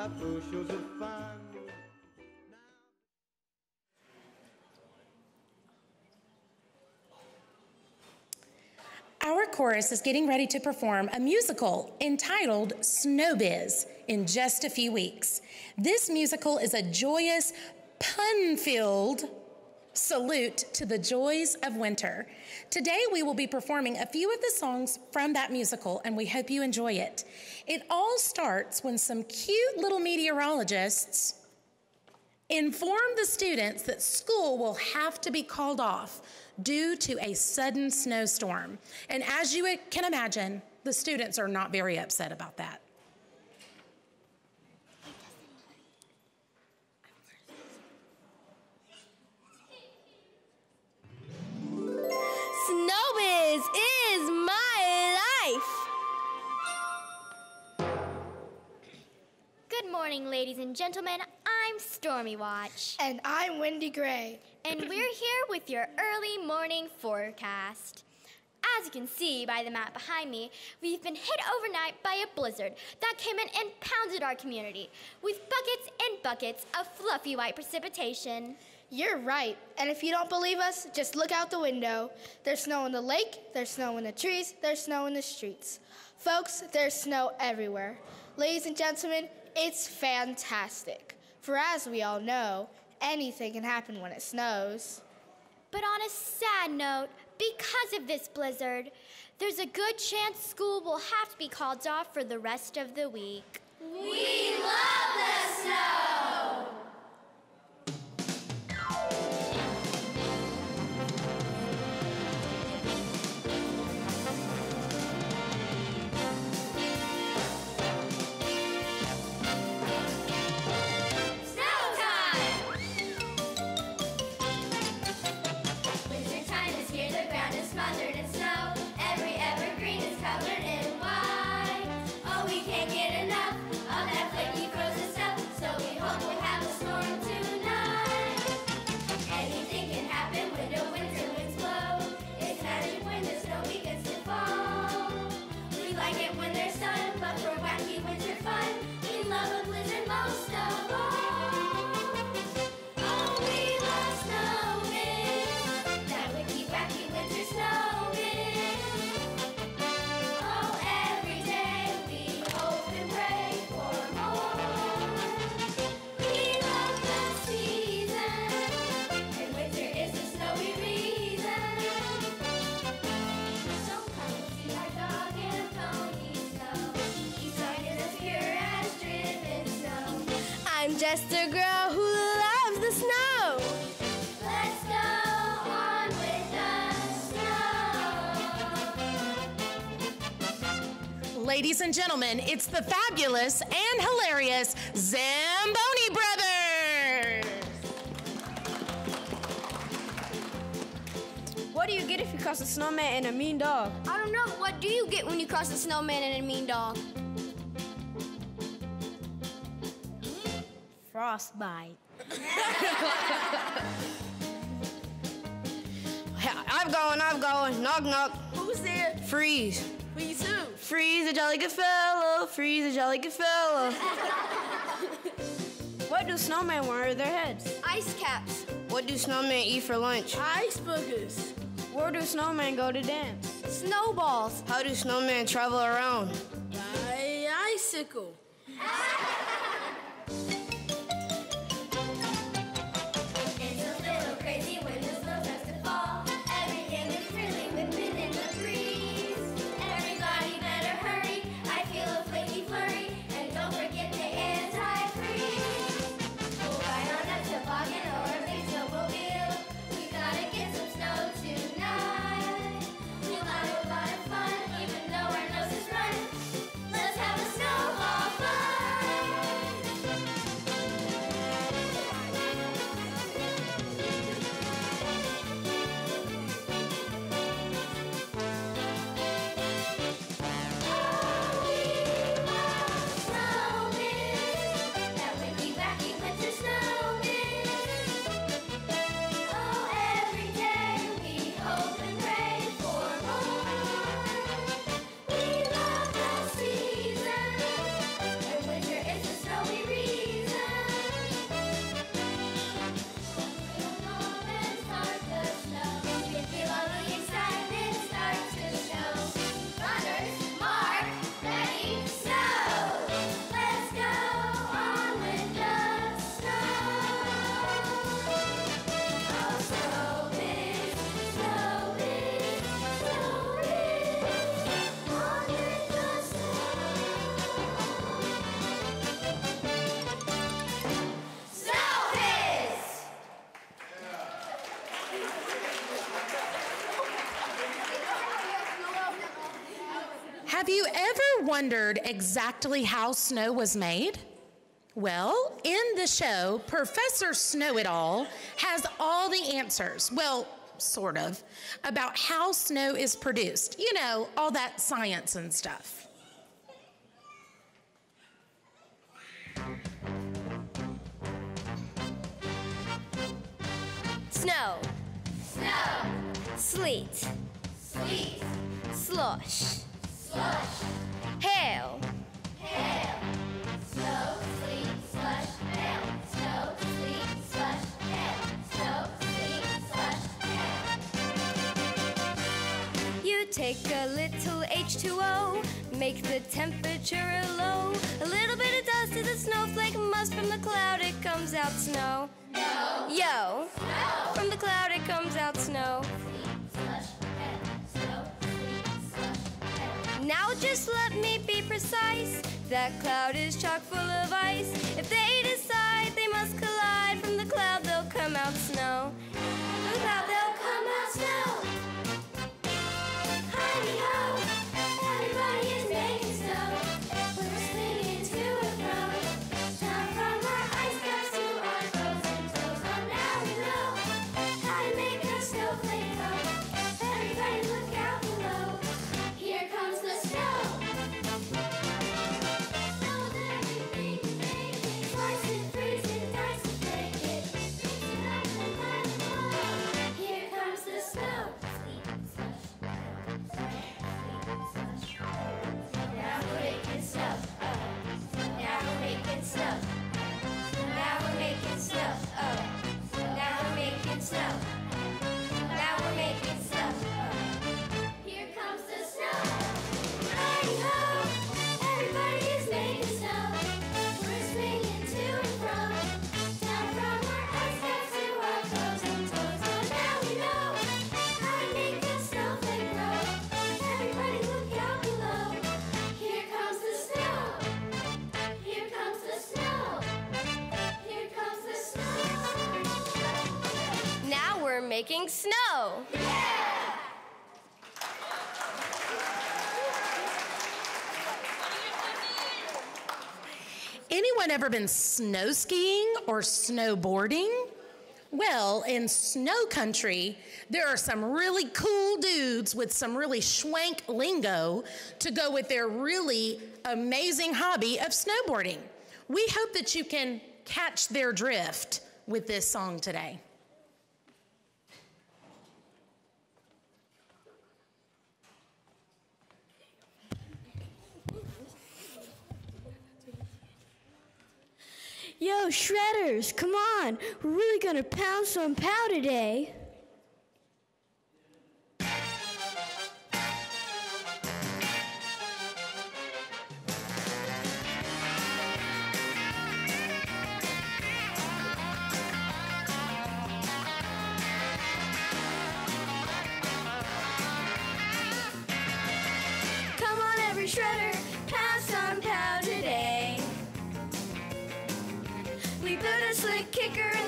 Our chorus is getting ready to perform a musical entitled Snowbiz in just a few weeks. This musical is a joyous, pun filled salute to the joys of winter. Today we will be performing a few of the songs from that musical, and we hope you enjoy it. It all starts when some cute little meteorologists inform the students that school will have to be called off due to a sudden snowstorm. And as you can imagine, the students are not very upset about that. And gentlemen. I'm Stormy Watch. And I'm Wendy Gray. And we're here with your early morning forecast. As you can see by the map behind me, we've been hit overnight by a blizzard that came in and pounded our community with buckets and buckets of fluffy white precipitation. You're right. And if you don't believe us, just look out the window. There's snow in the lake, there's snow in the trees, there's snow in the streets. Folks, there's snow everywhere. Ladies and gentlemen, it's fantastic. For as we all know, anything can happen when it snows. But on a sad note, because of this blizzard, there's a good chance school will have to be called off for the rest of the week. We love the snow! Just a girl who loves the snow. Let's go on with the snow. Ladies and gentlemen, it's the fabulous and hilarious Zamboni Brothers. What do you get if you cross a snowman and a mean dog? I don't know. What do you get when you cross a snowman and a mean dog? Frostbite. I'm going, I'm going. Knock, knock. Who's there? Freeze. Please who? Freeze a jolly good fellow. Freeze a jolly good fellow. what do snowmen wear on their heads? Ice caps. What do snowmen eat for lunch? Ice boogers. Where do snowmen go to dance? Snowballs. How do snowmen travel around? By icicle. ever wondered exactly how snow was made? Well, in the show, Professor Snow It All has all the answers. Well, sort of, about how snow is produced. You know, all that science and stuff. Snow. Snow. Sleet. Sleet. Slush. Slush. Hail. Hail. Snow, sleet, slush, hail. Snow, sleet, slush, hail. Snow, sleet, slush, hail. You take a little H2O, make the temperature low. A little bit of dust is a snowflake, must from the cloud it comes out snow. No. Yo, from the cloud it comes out snow. Now just let me be precise. That cloud is chock full of ice. If they decide they must collide, from the cloud making snow. Anyone ever been snow skiing or snowboarding? Well, in snow country, there are some really cool dudes with some really schwank lingo to go with their really amazing hobby of snowboarding. We hope that you can catch their drift with this song today. Yo, Shredders, come on. We're really gonna pound some pow today. Come on, every shredder, kicker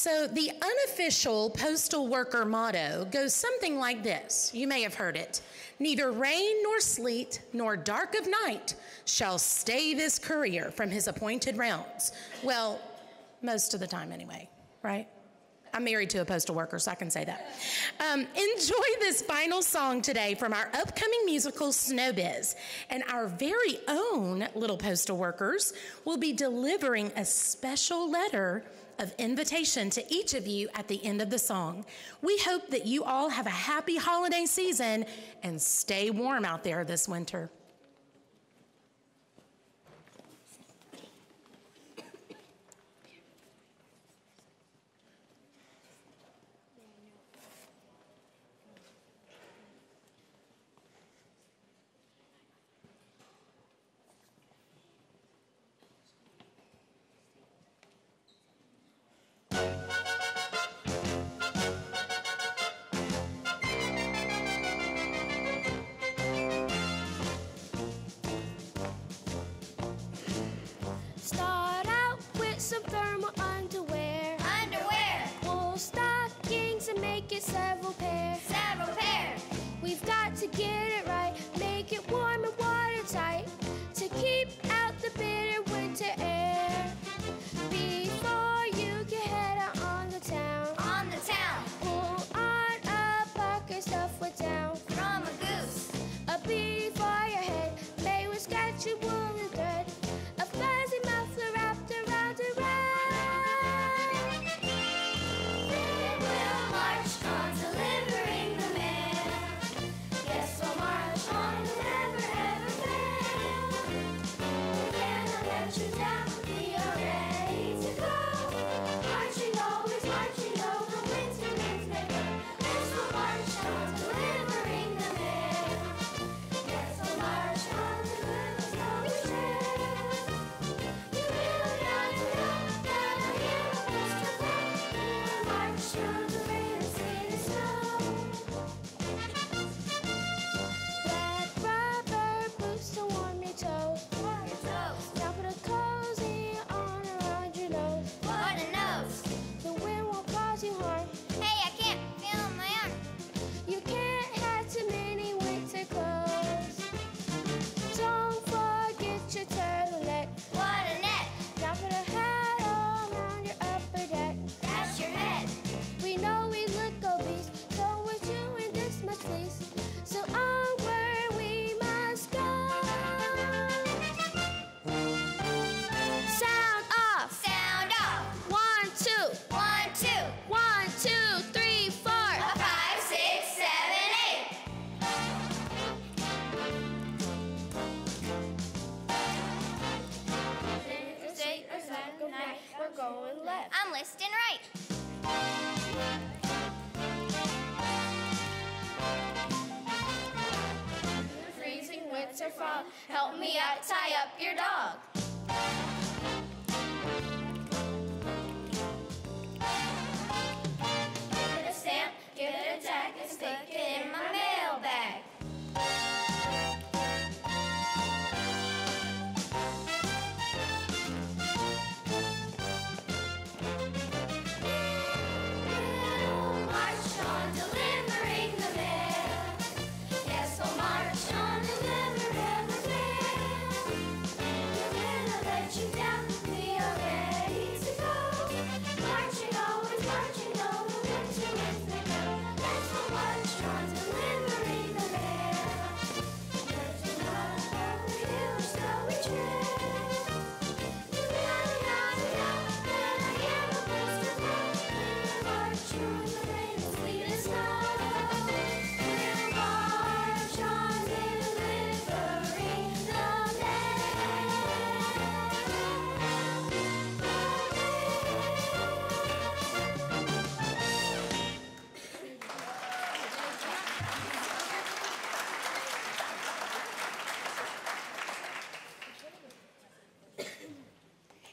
So, the unofficial postal worker motto goes something like this. You may have heard it Neither rain nor sleet nor dark of night shall stay this courier from his appointed rounds. Well, most of the time, anyway, right? I'm married to a postal worker, so I can say that. Um, enjoy this final song today from our upcoming musical Snowbiz, And our very own little postal workers will be delivering a special letter of invitation to each of you at the end of the song. We hope that you all have a happy holiday season and stay warm out there this winter. several pair. Several pair. We've got to get Help me out, tie up your dog.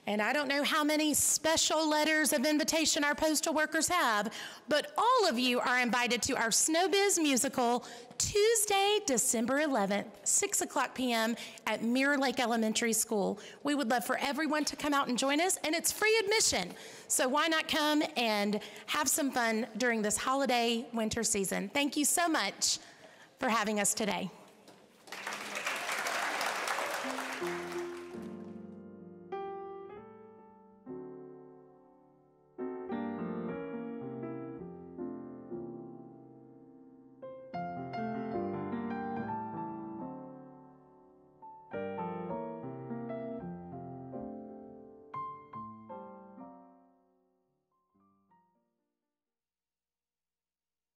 And I don't know how many special letters of invitation our postal workers have, but all of you are invited to our Snowbiz musical Tuesday, December 11th, 6 o'clock p.m. at Mirror Lake Elementary School. We would love for everyone to come out and join us, and it's free admission. So why not come and have some fun during this holiday winter season? Thank you so much for having us today.